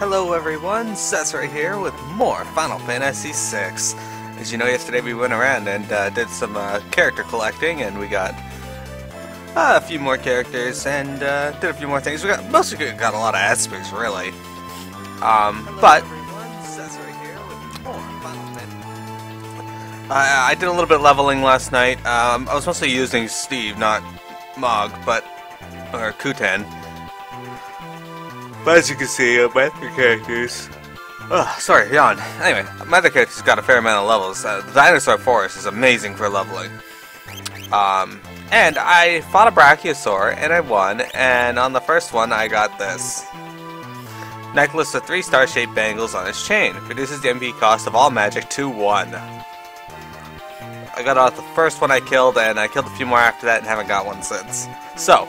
Hello everyone, Seth right here with more Final Fantasy VI. As you know, yesterday we went around and uh, did some uh, character collecting, and we got uh, a few more characters and uh, did a few more things. We got mostly got a lot of aspects, really. Um, but I, I did a little bit of leveling last night. Um, I was mostly using Steve, not Mog, but or Kutan. But as you can see, uh, my other characters. Oh, sorry, yawn. Anyway, my other characters got a fair amount of levels. Uh, the Dinosaur Forest is amazing for leveling. Um, and I fought a Brachiosaur, and I won, and on the first one I got this. Necklace of three star-shaped bangles on its chain. Reduces the MP cost of all magic to 1. I got off the first one I killed, and I killed a few more after that and haven't got one since. So,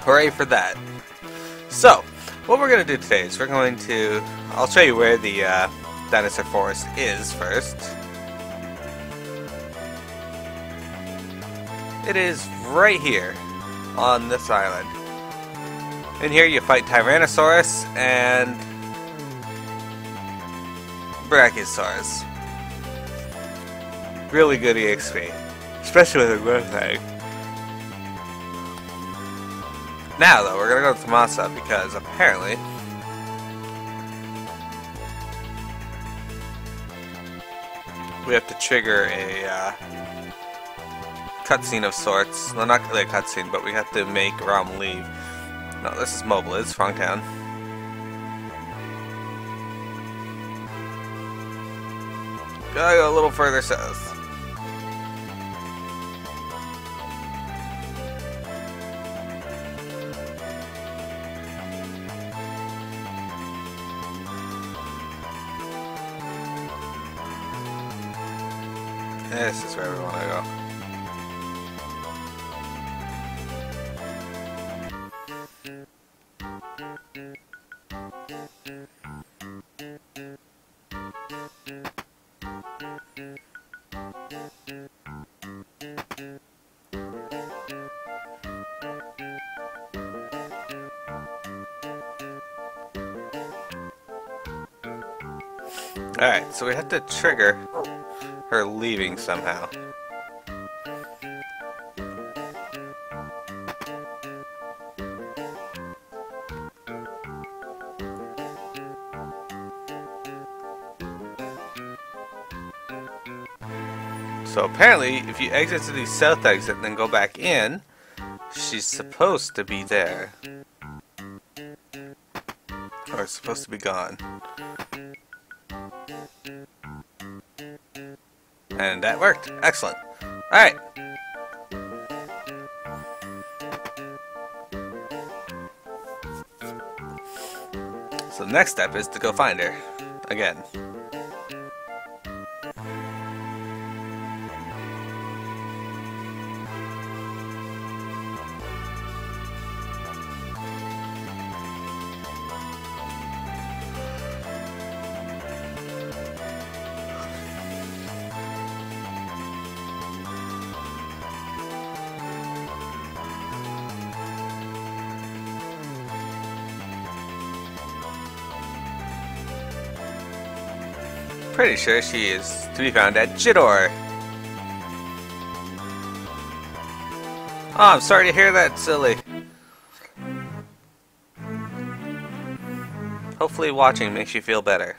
hooray for that. So, what we're going to do today is we're going to... I'll show you where the uh, dinosaur forest is first. It is right here on this island. In here you fight Tyrannosaurus and Brachiosaurus. Really good EXP, especially with the growth thing. Now, though, we're gonna go to Thamasa because apparently we have to trigger a uh, cutscene of sorts. Well, not really a cutscene, but we have to make Relm leave. No, this is mobile. It's wrong town. Gotta go a little further south. This is where we want to go. Alright, so we have to trigger her leaving somehow. So apparently, if you exit to the south exit and then go back in, she's supposed to be there. Or supposed to be gone. And that worked. Excellent. Alright. So the next step is to go find her. Again. Pretty sure she is to be found at Jidoor. Oh, I'm sorry to hear that, silly. Hopefully watching makes you feel better.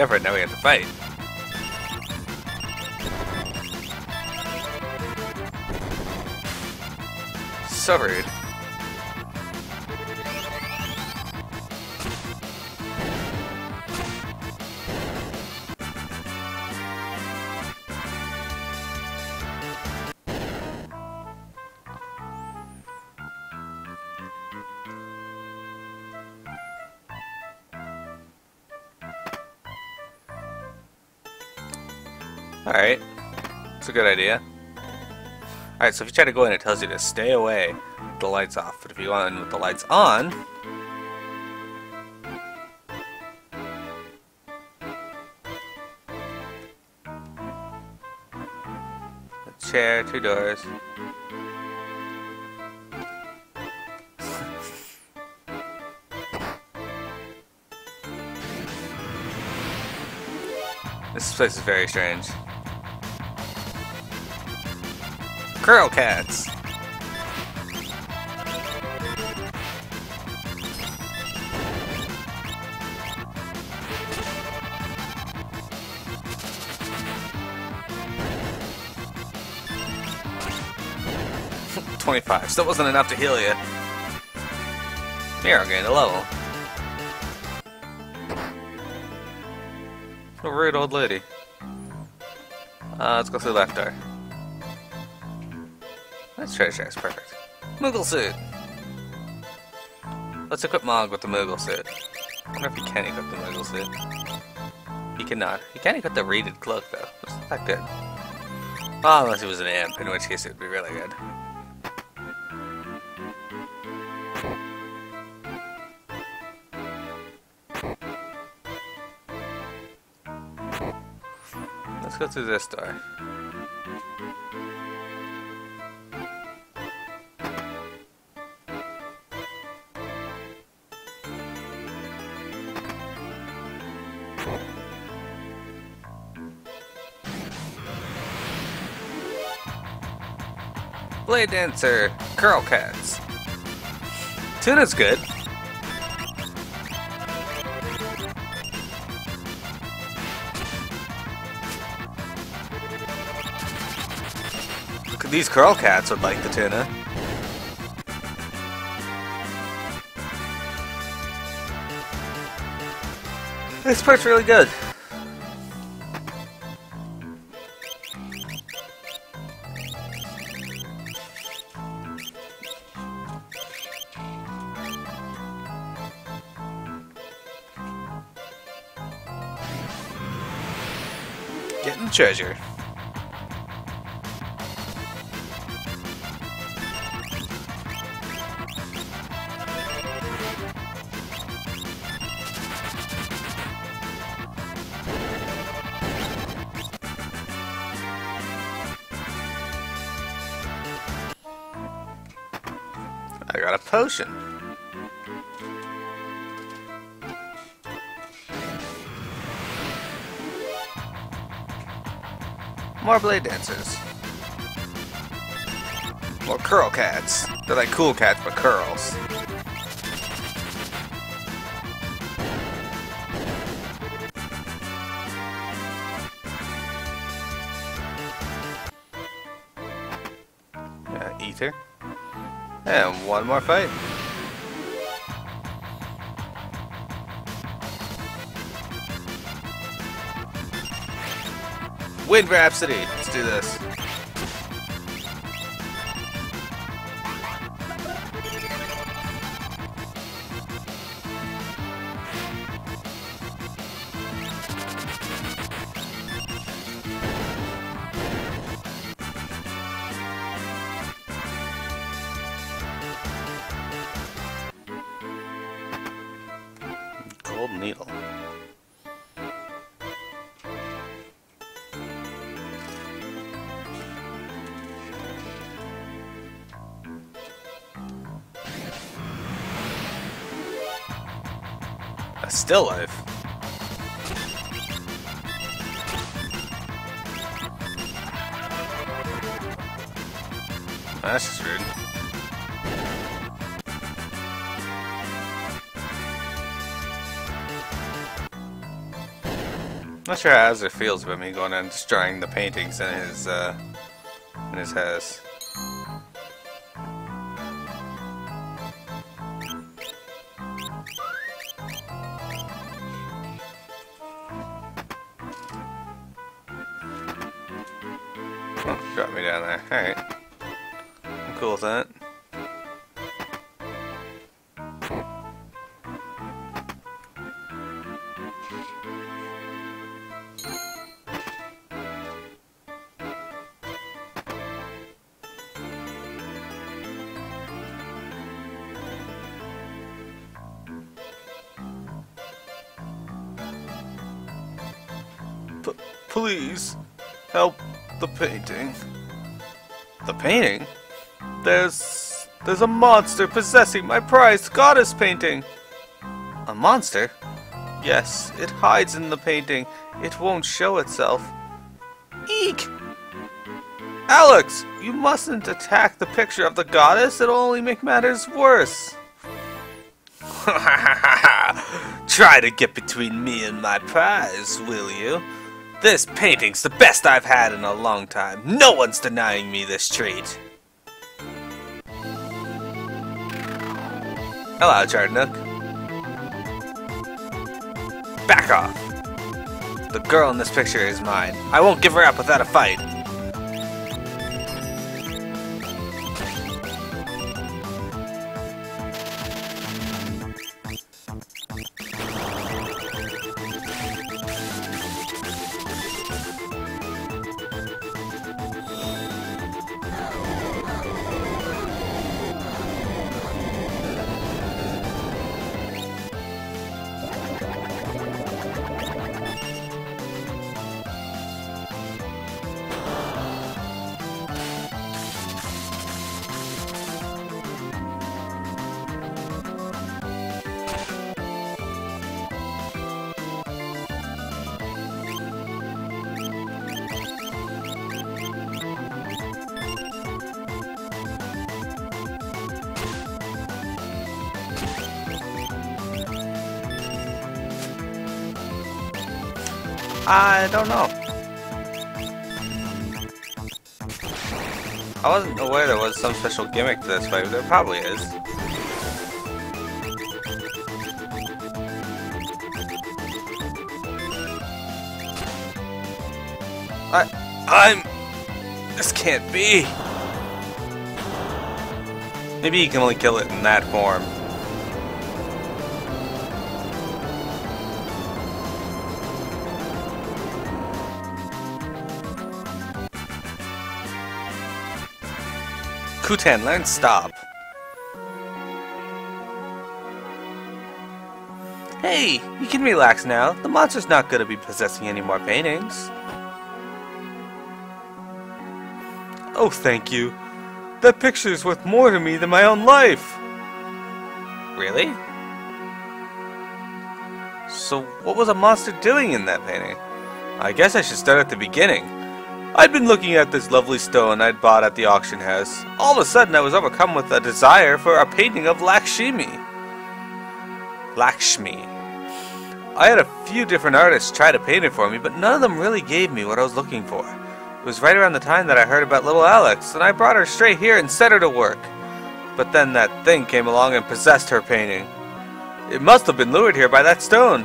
Different. Now we have to fight. So rude. A good idea. Alright, so if you try to go in, it tells you to stay away with the lights off. But if you want in with the lights on... A chair, two doors. this place is very strange. Curl cats. Twenty-five. Still wasn't enough to heal you. Miro gained a level. A rude old lady. Uh, let's go through left door. That's treasure chest, perfect. Moogle suit! Let's equip Mog with the Moogle suit. I wonder if he can equip the Moogle suit. He cannot. He can equip the reeded cloak, though. It's not good. Oh, unless he was an imp, in which case it would be really good. Let's go through this door. Blade Dancer, Curl Cats. Tuna's good. These Curl Cats would like the tuna. This part's really good. Treasure. I got a potion. More blade dancers. More curl cats. They're like cool cats, but curls. Yeah, ether. And one more fight. Wind Rhapsody. Let's do this. Still life. That's just rude. Not sure how it feels about me going and destroying the paintings in his uh, in his house. Please, help the painting. The painting? There's... there's a monster possessing my prized goddess painting. A monster? Yes, it hides in the painting. It won't show itself. Eek! Alex, you mustn't attack the picture of the goddess. It'll only make matters worse. Try to get between me and my prize, will you? This painting's the best I've had in a long time. No one's denying me this treat. Hello, Chadarnook. Back off. The girl in this picture is mine. I won't give her up without a fight. I don't know. I wasn't aware there was some special gimmick to this fight, but there probably is. I... I'm... This can't be. Maybe you can only kill it in that form. Kutan, learn stop. Hey, you can relax now. The monster's not gonna be possessing any more paintings. Oh, thank you. That picture's worth more to me than my own life. Really? So, what was a monster doing in that painting? I guess I should start at the beginning. I'd been looking at this lovely stone I'd bought at the auction house. All of a sudden, I was overcome with a desire for a painting of Lakshmi. Lakshmi. I had a few different artists try to paint it for me, but none of them really gave me what I was looking for. It was right around the time that I heard about little Alex, and I brought her straight here and set her to work. But then that thing came along and possessed her painting. It must have been lured here by that stone.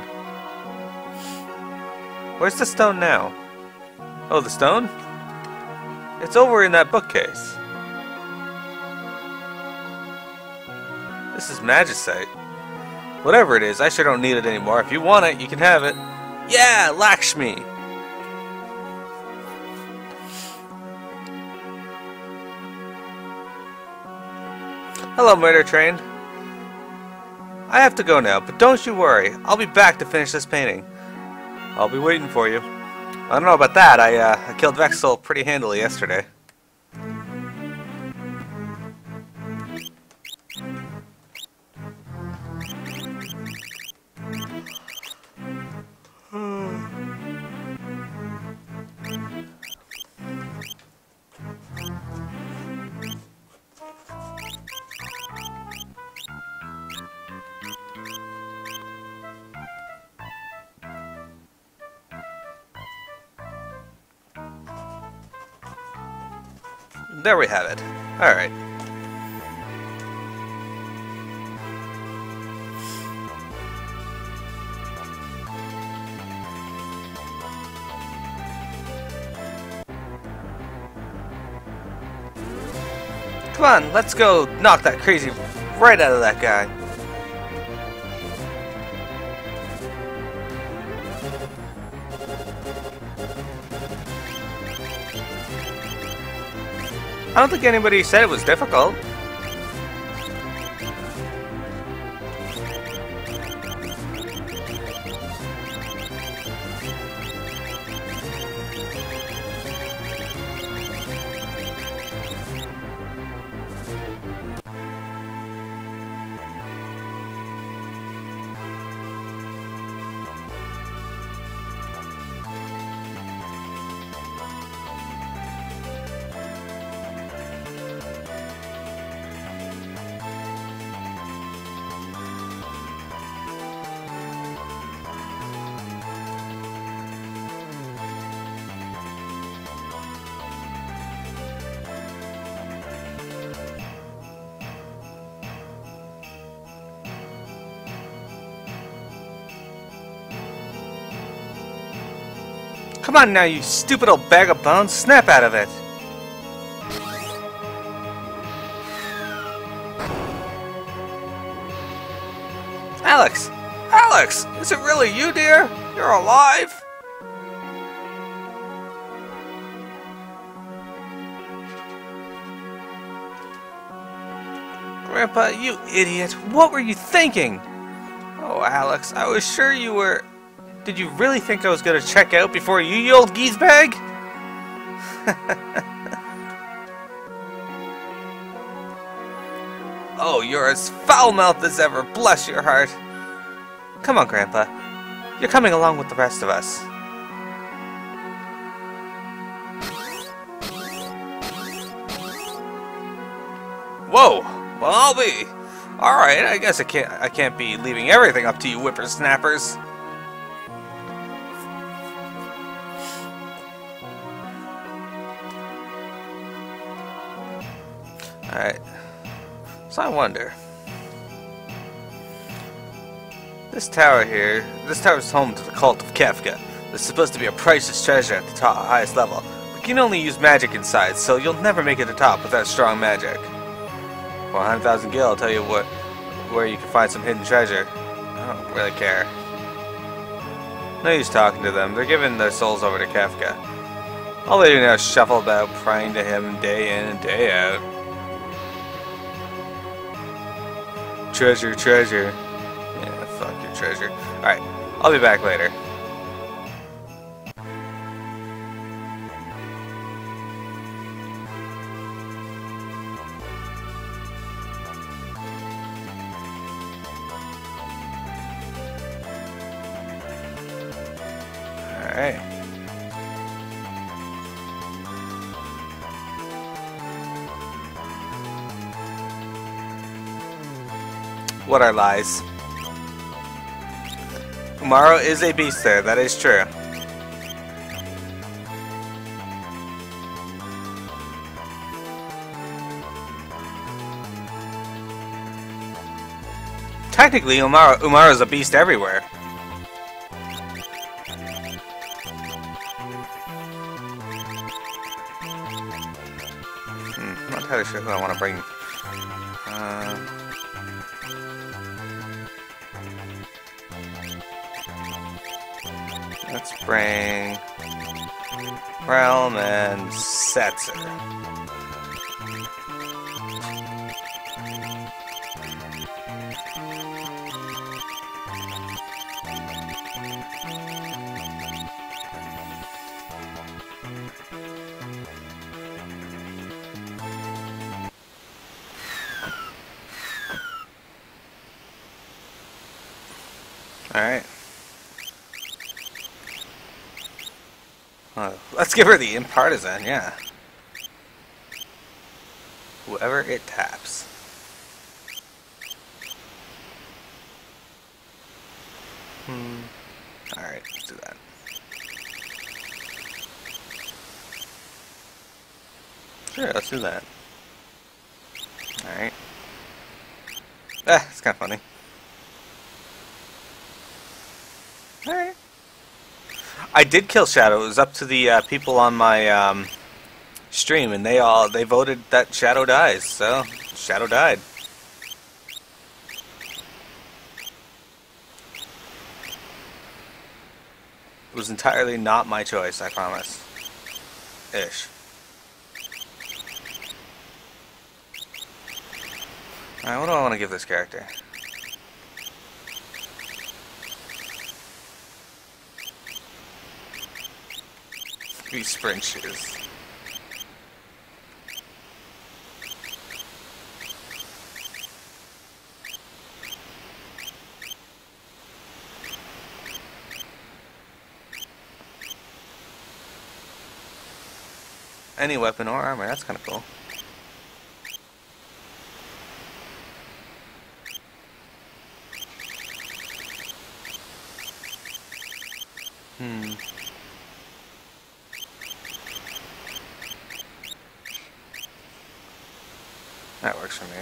Where's the stone now? Oh, the stone? It's over in that bookcase. This is magicite. Whatever it is, I sure don't need it anymore. If you want it, you can have it. Yeah, Lakshmi! Hello, Murder Train. I have to go now, but don't you worry. I'll be back to finish this painting. I'll be waiting for you. I don't know about that. I, uh, I killed Vexel pretty handily yesterday. There we have it. Alright. Come on, let's go knock that crazy right out of that guy. Don't think anybody said it was difficult. Come on now, you stupid old bag of bones. Snap out of it. Alex! Alex! Is it really you, dear? You're alive? Grandpa, you idiot. What were you thinking? Oh, Alex, I was sure you were... Did you really think I was to check out before you, you old geese bag? oh, you're as foul-mouthed as ever. Bless your heart. Come on, Grandpa. You're coming along with the rest of us. Whoa! Well, I'll be. All right, I guess I can't. I can't be leaving everything up to you, whippersnappers. All right. So I wonder. This tower here, this tower is home to the cult of Kefka. There's supposed to be a priceless treasure at the top, highest level, but you can only use magic inside, so you'll never make it to top without strong magic. For 100,000 gil, I'll tell you what, where you can find some hidden treasure. I don't really care. No use talking to them. They're giving their souls over to Kefka. All they do now is shuffle about, praying to him day in and day out. Treasure, treasure. Yeah, fuck your treasure. Alright, I'll be back later. What are lies? Umaro is a beast there, that is true. Technically, Umaro, is a beast everywhere. Hmm, I'm not entirely sure who I want to bring. Let's Relm and Setzer. Give her the impartisan, yeah. Whoever it taps. Hmm. Alright, let's do that. Sure, let's do that. Alright. Ah, it's kind of funny. Alright. I did kill Shadow. It was up to the uh, people on my um, stream, and they all they voted that Shadow dies. So Shadow died. It was entirely not my choice. I promise. Ish. Alright, what do I want to give this character? Sprint shoes. Any weapon or armor, that's kind of cool. Hmm. That works for me.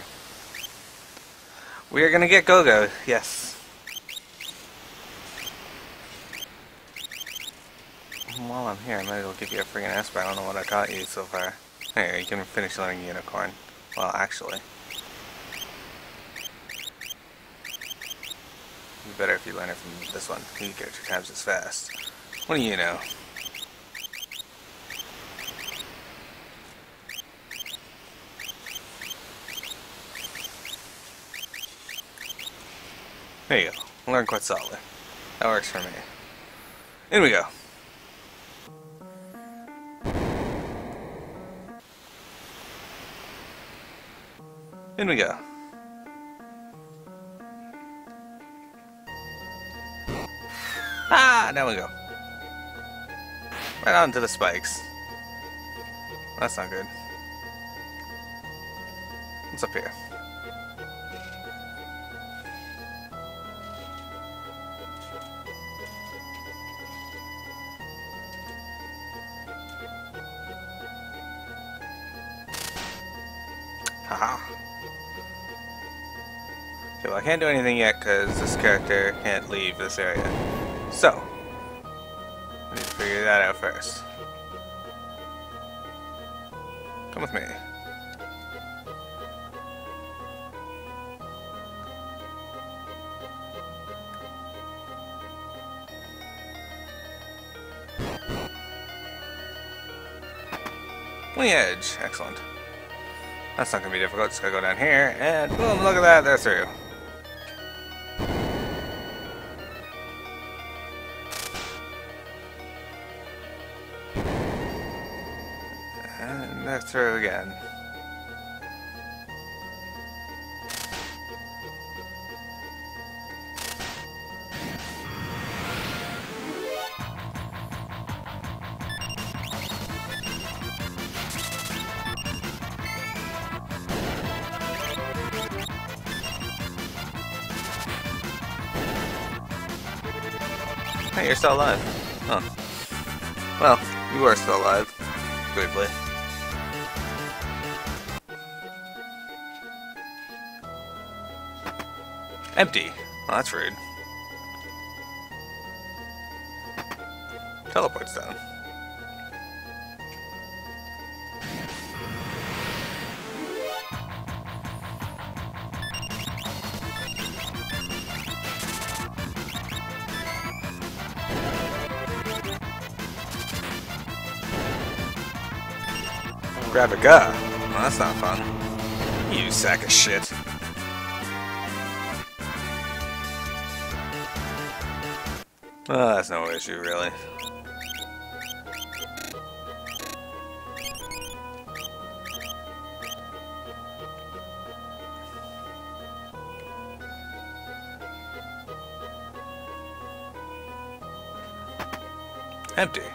We are gonna get Gogo, yes. while I'm here, I might as well give you a freaking aspect. I don't know what I taught you so far. Here, you can finish learning Unicorn. Well, actually. It'd be better if you learn it from this one. You get your times as fast. What do you know? There you go. Learn quite solidly. That works for me. In we go. In we go. Ah, now we go. Right onto the spikes. That's not good. What's up here? Okay, well I can't do anything yet because this character can't leave this area. So, need to figure that out first. Come with me. Edge, excellent. That's not gonna be difficult, just gotta go down here, and boom, look at that, they're through. Hey, you're still alive. Huh. Well, you are still alive. Briefly. Empty. Well, that's rude. Teleports down. Grab a gun. Well, that's not fun. You sack of shit. Well, that's no issue, really. Empty.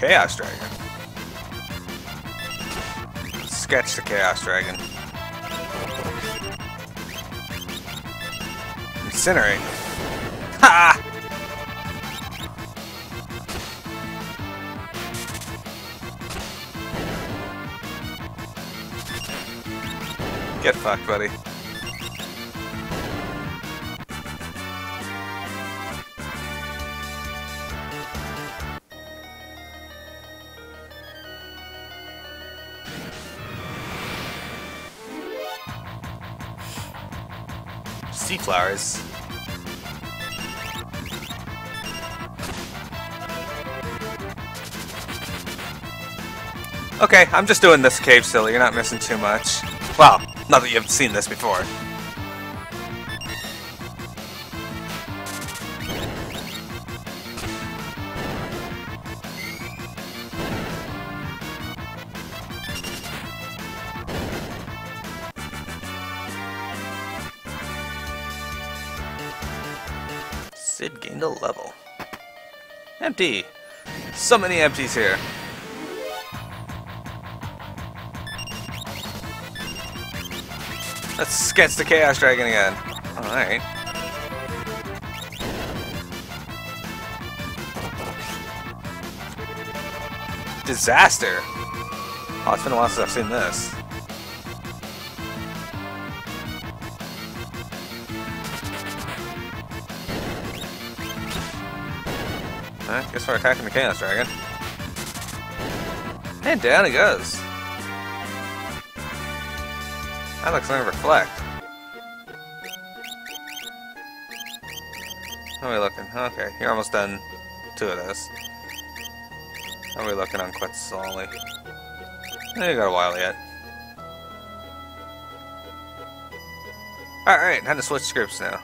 Chaos Dragon. Sketch the Chaos Dragon. Incinerate. Ha! Get fucked, buddy. Flowers. Okay, I'm just doing this cave silly. You're not missing too much. Well, not that you've seen this before. Empty. So many empties here. Let's sketch the Chaos Dragon again. Alright. Disaster. Oh, it's been a while since I've seen this. Guess we're attacking the Chaos Dragon. And down he goes. That looks like a reflect. How are we looking? Okay, you're almost done two of this. How are we looking on Quetzalli? Eh, you got a while yet. Alright, time to switch scripts now.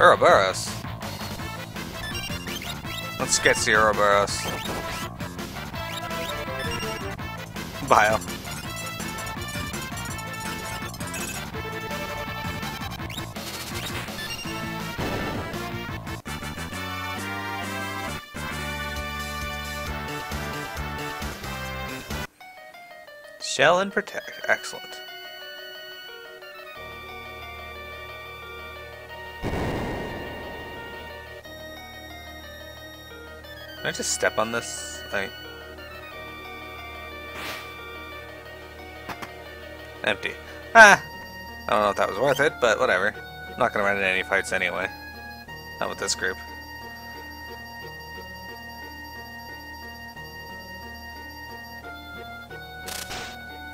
Ouroboros. Let's get the Ouroboros. Bio. Shell and protect. Excellent. Can I just step on this? Like... Empty. Ah! I don't know if that was worth it, but whatever. I'm not gonna run into any fights anyway. Not with this group.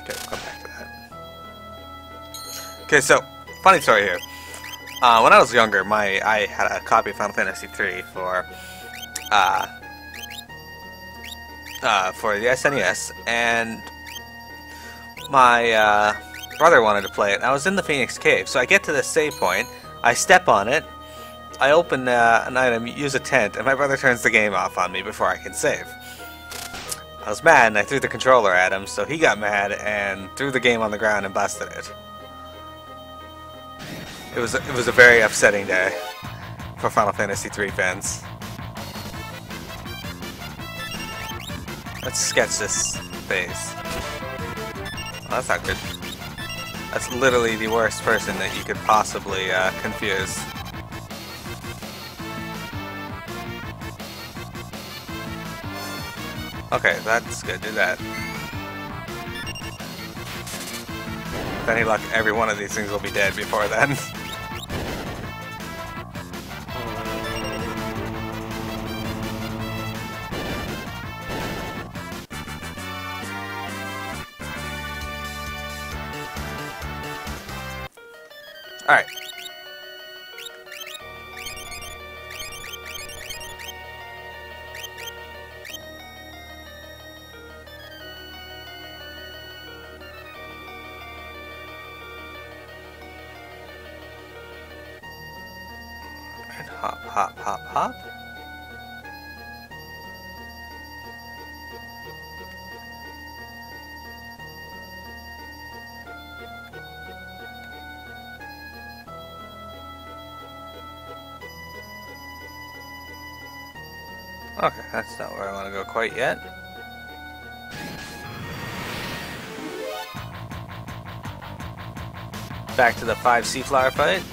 Okay, we'll come back to that. Okay, so, funny story here. Uh, when I was younger, my I had a copy of Final Fantasy III for uh, uh, for the SNES, and my uh, brother wanted to play it. I was in the Phoenix Cave, so I get to the save point, I step on it, I open uh, an item, use a tent, and my brother turns the game off on me before I can save. I was mad, and I threw the controller at him, so he got mad and threw the game on the ground and busted it. It was it was a very upsetting day for Final Fantasy III fans. Let's sketch this face. Oh, that's not good. That's literally the worst person that you could possibly uh, confuse. Okay, that's good. Do that. With any luck, every one of these things will be dead before then. And hop, hop, hop, hop. Okay, that's not where I want to go quite yet. Back to the 5 Sea Flower fight.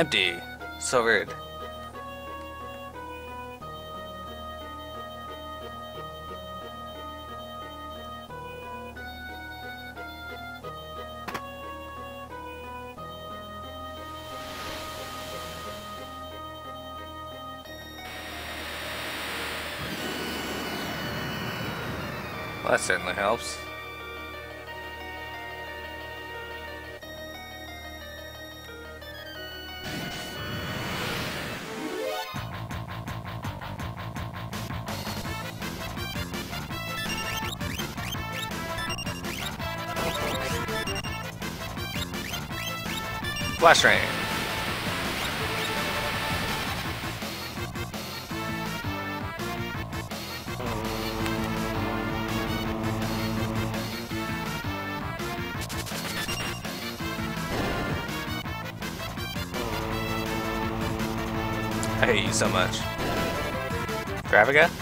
Empty. So weird. Well, that certainly helps. Flash Rain. I hate you so much. Graviga?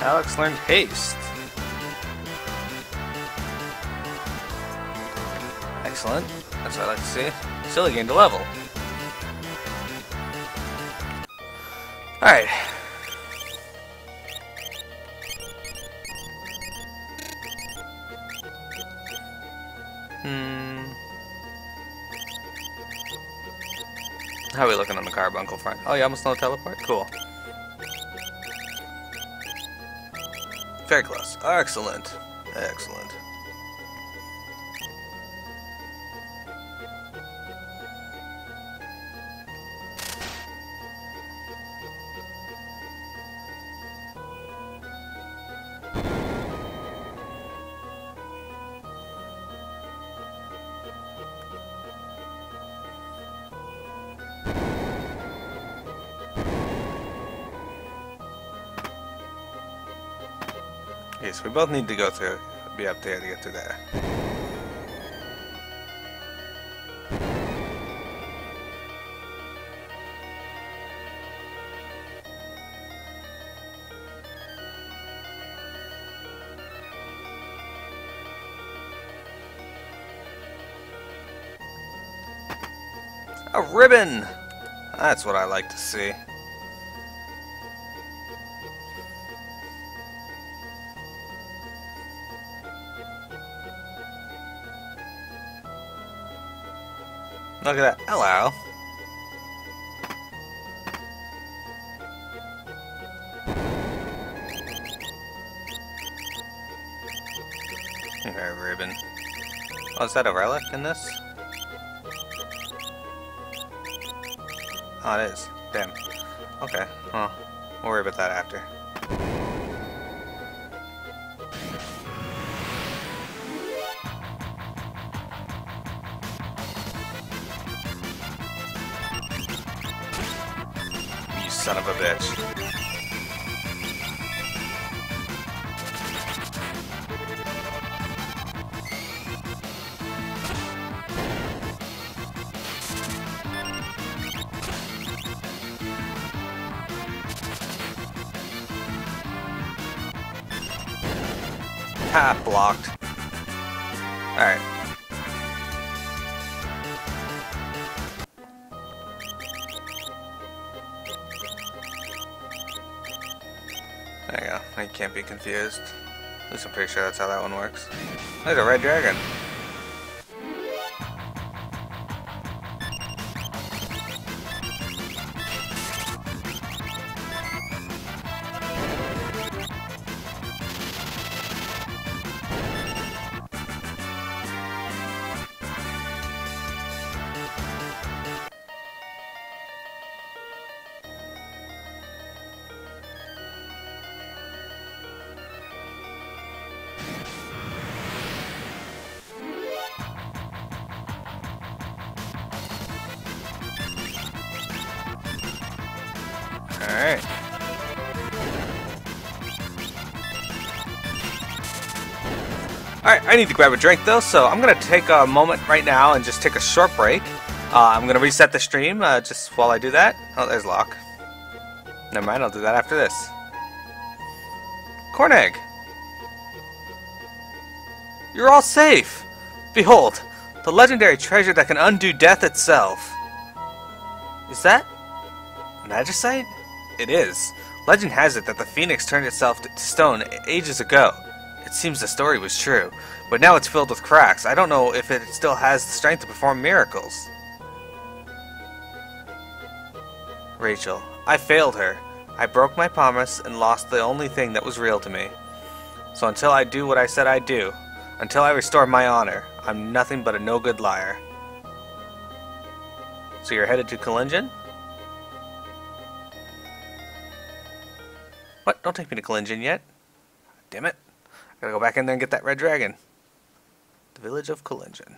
Alex learned haste. Excellent. That's what I like to see. Still gained a level. Alright. Hmm. How are we looking on the carbuncle front? Oh, you almost know teleport? Cool. Excellent. Excellent. We both need to go through, be up there to get to there. A ribbon! That's what I like to see. Look at that. Hello. Okay, ribbon. Oh, is that a relic in this? Oh, it is. Damn. Okay. Well, we'll worry about that after. At least I'm pretty sure that's how that one works. There's a red dragon. I need to grab a drink though, so I'm gonna take a moment right now and just take a short break. Uh, I'm gonna reset the stream uh, just while I do that. Oh, there's Locke. Never mind, I'll do that after this. Kornag! You're all safe! Behold, the legendary treasure that can undo death itself. Is that Magicite? It is. Legend has it that the phoenix turned itself to stone ages ago. It seems the story was true, but now it's filled with cracks. I don't know if it still has the strength to perform miracles. Rachel, I failed her. I broke my promise and lost the only thing that was real to me. So until I do what I said I'd do, until I restore my honor, I'm nothing but a no-good liar. So you're headed to Kohlingen? What? Don't take me to Kohlingen yet. Damn it. Gotta go back in there and get that red dragon. The village of Kohlingen.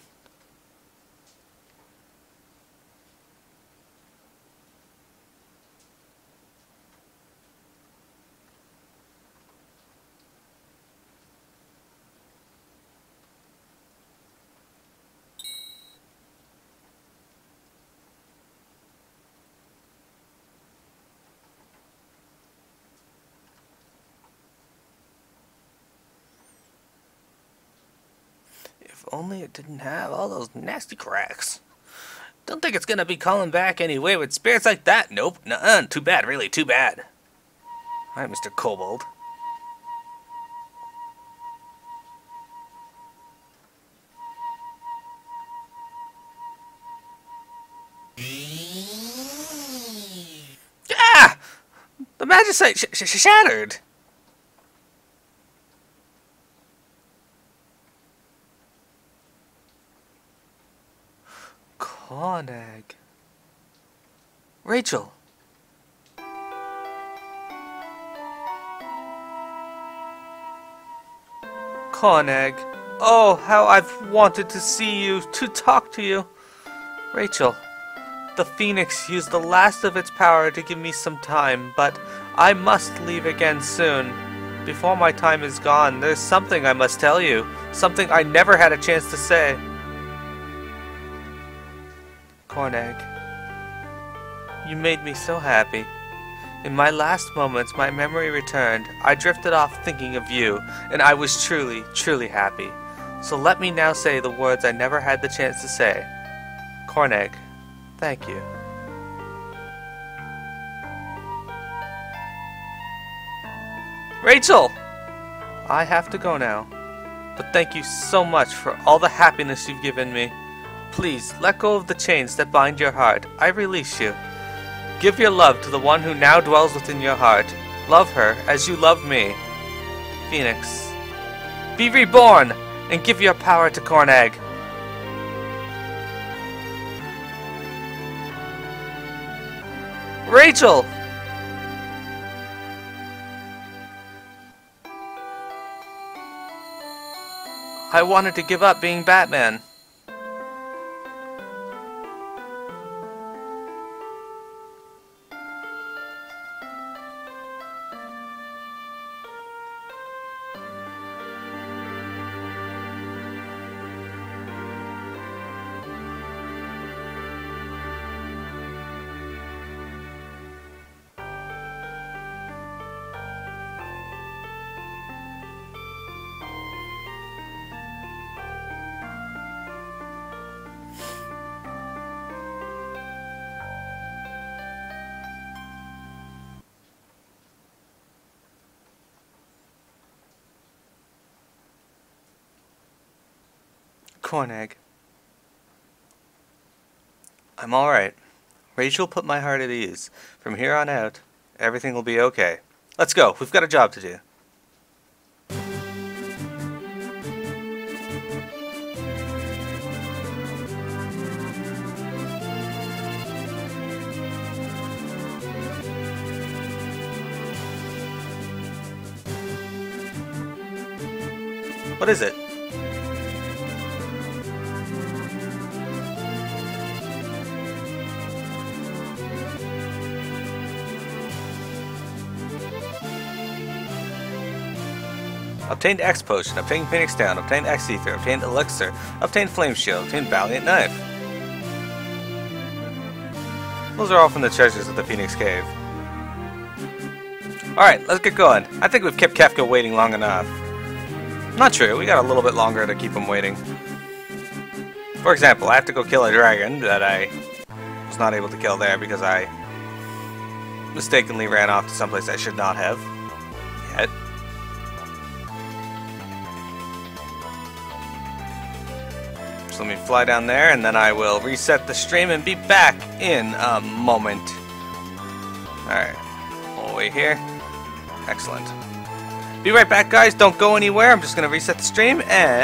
If only it didn't have all those nasty cracks. Don't think it's gonna be calling back anyway with spirits like that. Nope, nuh-uh. Too bad, really, too bad. Alright, Mr. Kobold. Ah! The magicite sh sh shattered! Rachel. Kornag. Oh, how I've wanted to see you, to talk to you. Rachel, the Phoenix used the last of its power to give me some time, but I must leave again soon. Before my time is gone, there's something I must tell you. Something I never had a chance to say. Kornag, you made me so happy. In my last moments, my memory returned. I drifted off thinking of you, and I was truly, truly happy. So let me now say the words I never had the chance to say. Kornag, thank you. Rachel! I have to go now. But thank you so much for all the happiness you've given me. Please, let go of the chains that bind your heart. I release you. Give your love to the one who now dwells within your heart. Love her as you love me. Phoenix. Be reborn and give your power to Kornag. Rachel! I wanted to give up being Batman. Kornag. I'm alright. Rachel put my heart at ease. From here on out, everything will be okay. Let's go. We've got a job to do. What is it? Obtained X Potion, obtained Phoenix Down, obtained X Ether, obtained Elixir, obtained Flame Shield, obtained Valiant Knife. Those are all from the treasures of the Phoenix Cave. Alright, let's get going. I think we've kept Kefka waiting long enough. Not true, we got a little bit longer to keep him waiting. For example, I have to go kill a dragon that I was not able to kill there because I mistakenly ran off to someplace I should not have. Fly down there and then I will reset the stream and be back in a moment. Alright. We'll wait here. Excellent. Be right back, guys. Don't go anywhere. I'm just going to reset the stream and...